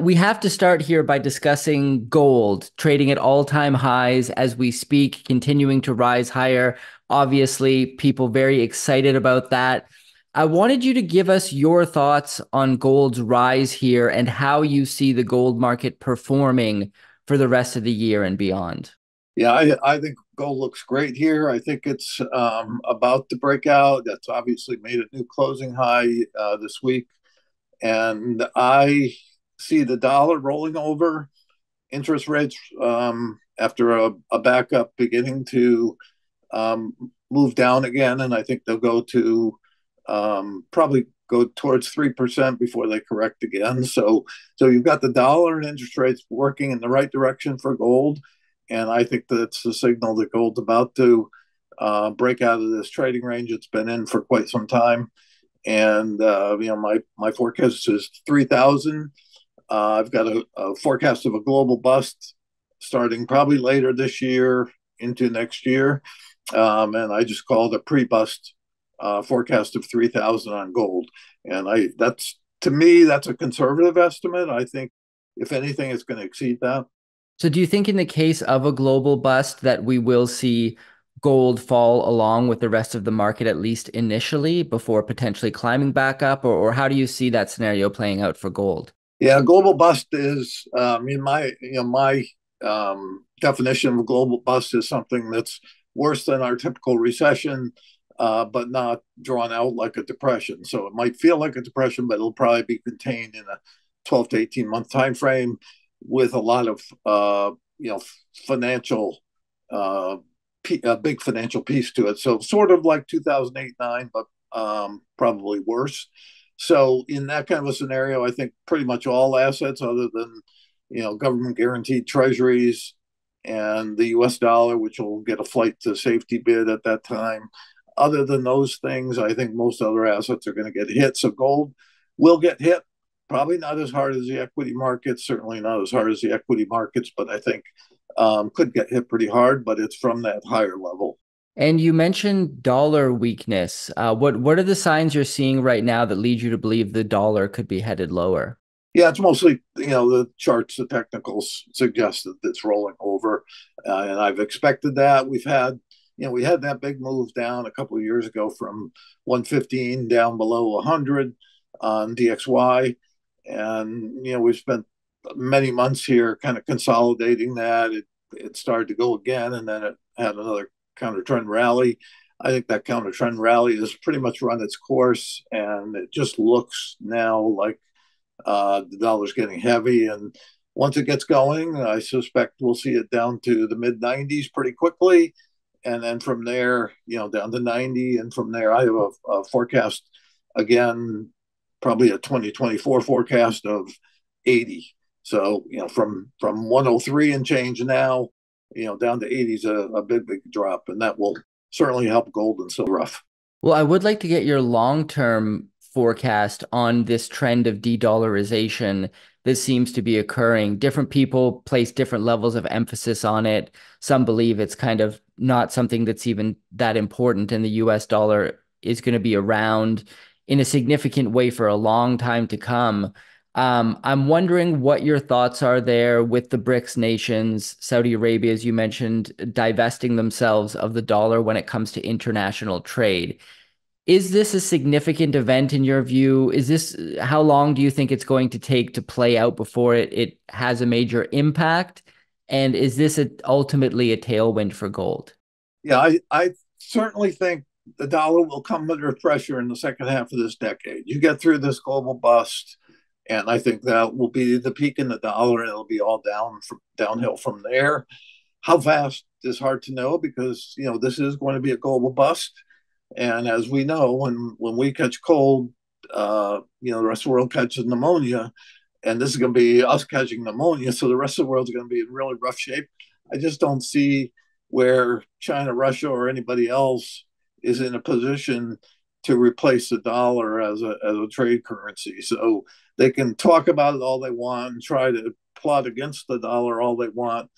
We have to start here by discussing gold, trading at all time highs as we speak, continuing to rise higher. Obviously, people very excited about that. I wanted you to give us your thoughts on gold's rise here and how you see the gold market performing for the rest of the year and beyond. Yeah, I, I think gold looks great here. I think it's um, about to break out. That's obviously made a new closing high uh, this week. And I see the dollar rolling over, interest rates um, after a, a, backup beginning to um, move down again, and I think they'll go to um, probably go towards three percent before they correct again. So, so you've got the dollar and interest rates working in the right direction for gold, and I think that's the signal that gold's about to uh, break out of this trading range it's been in for quite some time. And uh, you know, my my forecast is three thousand. Uh, I've got a, a, forecast of a global bust starting probably later this year into next year. Um, and I just called a pre bust uh, forecast of 3,000 on gold. And I that's to me, that's a conservative estimate. I think if anything, it's going to exceed that. So, do you think in the case of a global bust that we will see gold fall along with the rest of the market, at least initially, before potentially climbing back up? Or, or how do you see that scenario playing out for gold? Yeah, global bust is, um, in my you know my um, definition of global bust is something that's worse than our typical recession, uh, but not drawn out like a depression. So it might feel like a depression, but it'll probably be contained in a 12 to 18 month time frame with a lot of uh, you know financial uh, a big financial piece to it. So sort of like 2008 nine, but um, probably worse. So in that kind of a scenario, I think pretty much all assets other than you know government guaranteed treasuries and the US dollar, which will get a flight to safety bid at that time. Other than those things, I think most other assets are going to get hit. So gold will get hit, probably not as hard as the equity markets, certainly not as hard as the equity markets, but I think um, could get hit pretty hard, but it's from that higher level. And you mentioned dollar weakness. Uh, what what are the signs you're seeing right now that lead you to believe the dollar could be headed lower? Yeah, it's mostly you know the charts, the technicals suggest that it's rolling over, uh, and I've expected that. We've had you know we had that big move down a couple of years ago from 115 down below 100 on DXY, and you know we've spent many months here kind of consolidating that. It it started to go again, and then it had another counter trend rally. I think that counter trend rally has pretty much run its course, and it just looks now like uh, the dollar's getting heavy. And once it gets going, I suspect we'll see it down to the mid 90s pretty quickly. And then from there, you know, down to 90. And from there, I have a, a forecast again, probably a 2024 forecast of 80. So, you know, from from 103 and change now you know, down to 80s, a, uh, a big, big drop, and that will certainly help gold and silver rough. Well, I would like to get your long term forecast on this trend of de dollarization that seems to be occurring. Different people place different levels of emphasis on it. Some believe it's kind of not something that's even that important, and the US dollar is going to be around in a significant way for a long time to come. Um, I'm wondering what your thoughts are there with the BRICS nations, Saudi Arabia, as you mentioned, divesting themselves of the dollar when it comes to international trade. Is this a significant event in your view? Is this how long do you think it's going to take to play out before it, it has a major impact? And is this a, ultimately a tailwind for gold? Yeah, I, I certainly think the dollar will come under pressure in the second half of this decade. You get through this global bust and I think that will be the peak in the dollar, and it'll be all down from downhill from there. How fast is hard to know because you know this is going to be a global bust, and as we know, when when we catch cold, uh, you know the rest of the world catches pneumonia, and this is going to be us catching pneumonia, so the rest of the world's going to be in really rough shape. I just don't see where China, Russia, or anybody else is in a position to replace the dollar as a as a trade currency. So they can talk about it all they want and try to plot against the dollar all they want.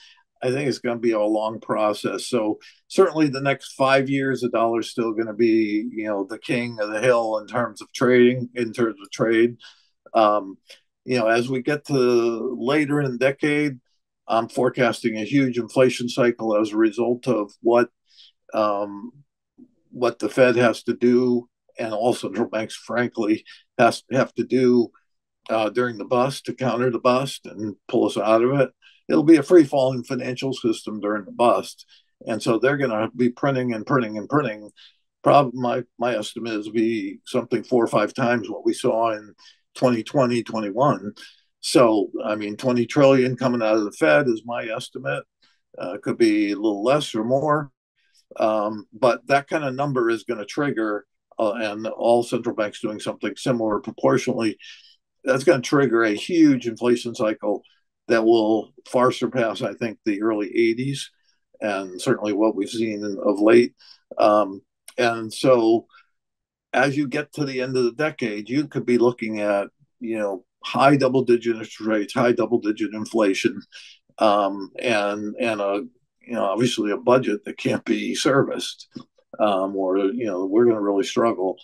I think it's going to be a long process. So certainly the next five years, the dollar is still going to be, you know, the king of the hill in terms of trading, in terms of trade. Um, you know, as we get to later in the decade, I'm forecasting a huge inflation cycle as a result of what um, what the Fed has to do, and all central banks, frankly, has have to do uh, during the bust to counter the bust and pull us out of it. It'll be a free falling financial system during the bust, and so they're going to be printing and printing and printing. Probably my my estimate is be something four or five times what we saw in 2020, 21. So, I mean, 20 trillion coming out of the Fed is my estimate. Uh, could be a little less or more. Um, but that kind of number is going to trigger, uh, and all central banks doing something similar proportionally, that's going to trigger a huge inflation cycle that will far surpass, I think, the early 80s and certainly what we've seen of late. Um, and so, as you get to the end of the decade, you could be looking at, you know, high double digit interest rates, high double digit inflation, um, and and a you know obviously a budget that can't be serviced, um, or you know we're going to really struggle.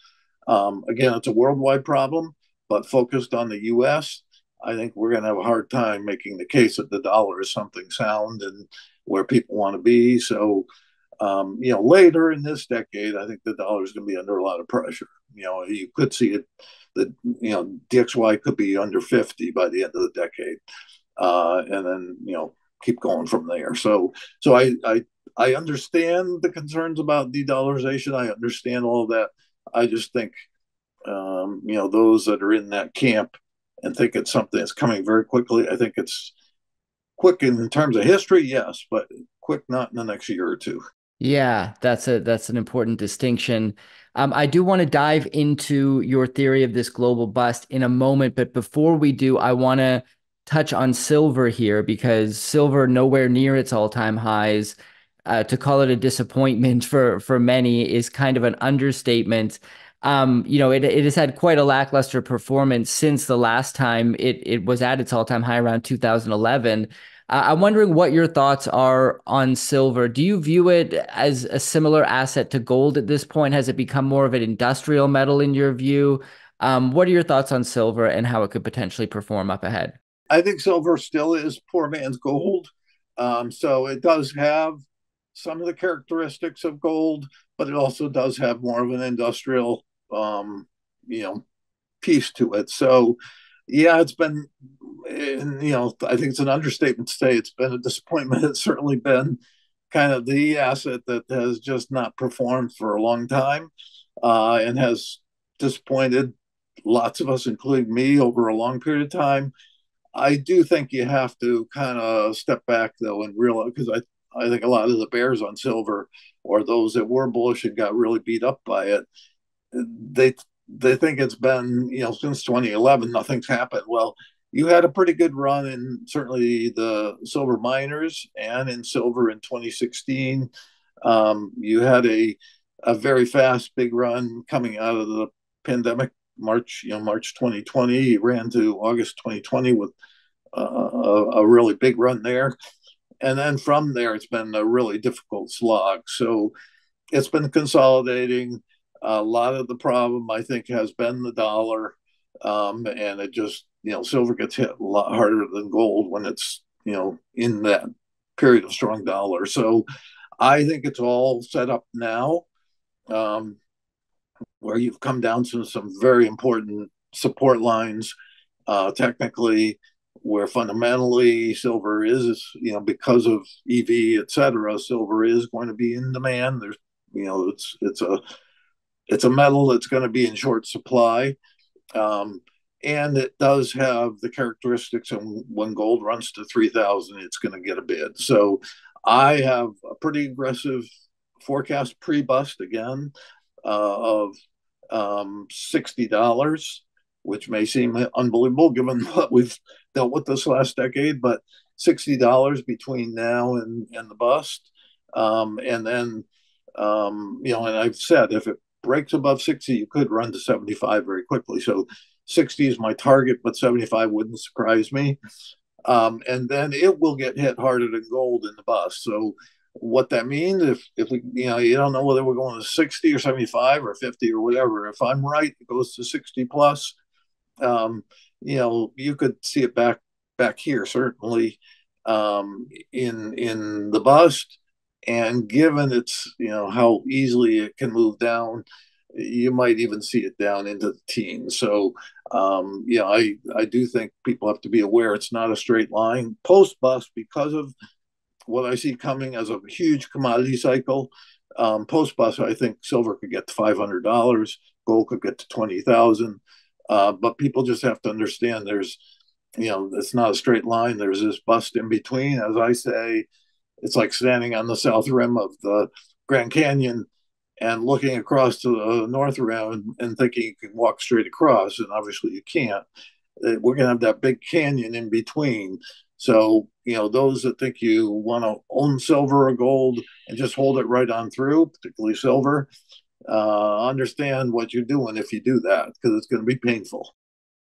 Um, again, it's a worldwide problem, but focused on the U.S., I think we're going to have a hard time making the case that the dollar is something sound and where people want to be. So um, you know, later in this decade, I think the dollar is going to be under a lot of pressure. You know, you could see it that you know DXY could be under 50 by the end of the decade, uh, and then you know keep going from there. So, so I I I understand the concerns about de-dollarization. I understand all that. I just think um, you know those that are in that camp and think it's something that's coming very quickly. I think it's quick in terms of history, yes, but quick not in the next year or two. Yeah, that's a that's an important distinction. Um, I do want to dive into your theory of this global bust in a moment, but before we do, I want to touch on silver here because silver nowhere near its all-time highs. Uh, to call it a disappointment for for many is kind of an understatement. Um, you know, it it has had quite a lackluster performance since the last time it it was at its all-time high around 2011. Uh, I'm wondering what your thoughts are on silver. Do you view it as a similar asset to gold at this point? Has it become more of an industrial metal in your view? Um, what are your thoughts on silver and how it could potentially perform up ahead? I think silver still is poor man's gold. Um, so it does have some of the characteristics of gold, but it also does have more of an industrial, um, you know, piece to it. So, yeah, it's been you know, I think it's an understatement to say it's been a disappointment. It's certainly been kind of the asset that has just not performed for a long time uh, and has disappointed lots of us, including me, over a long period of time. I do think you have to kind of step back though and realize because I I think a lot of the bears on silver or those that were bullish and got really beat up by it, they they think it's been you know since 2011 nothing's happened. Well, you had a pretty good run in certainly the silver miners and in silver in 2016. Um, you had a a very fast big run coming out of the pandemic March, you know, March 2020. You ran to August 2020 with uh, a, a, really big run there. And then from there, it's been a really difficult slog. So it's been consolidating. A lot of the problem, I think, has been the dollar. Um, and it just you know, silver gets hit a lot harder than gold when it's, you know, in that period of strong dollar. So I think it's all set up now um, where you've come down to some very important support lines uh, technically where fundamentally silver is, you know, because of EV, et cetera, silver is going to be in demand. There's, you know, it's, it's a, it's a metal that's going to be in short supply. Um, and it does have the characteristics and when gold runs to 3000 it's going to get a bid so i have a pretty aggressive forecast pre-bust again uh, of um, $60 which may seem unbelievable given what we've dealt with this last decade but $60 between now and, and the bust um, and then um, you know and i've said if it breaks above 60 you could run to 75 very quickly so 60 is my target, but 75 wouldn't surprise me. Um, and then it will get hit harder than gold in the bust. So what that means, if if we, you know, you don't know whether we're going to 60 or 75 or 50 or whatever. If I'm right, it goes to 60 plus. Um, you know, you could see it back back here certainly um, in in the bust, and given its you know how easily it can move down, you might even see it down into the teens. So um, you know, I I do think people have to be aware it's not a straight line post bust because of what I see coming as a huge commodity cycle. Um, post bust, I think silver could get to five hundred dollars, gold could get to twenty thousand. Uh, but people just have to understand there's, you know, it's not a straight line. There's this bust in between. As I say, it's like standing on the south rim of the Grand Canyon and looking across to the north rim and thinking you can walk straight across. And obviously you can't. Uh, we're going to have that big canyon in between. So, you know, those that think you want to own silver or gold and just hold it right on through, particularly silver, uh, understand what you're doing if you do that because it's going to be painful.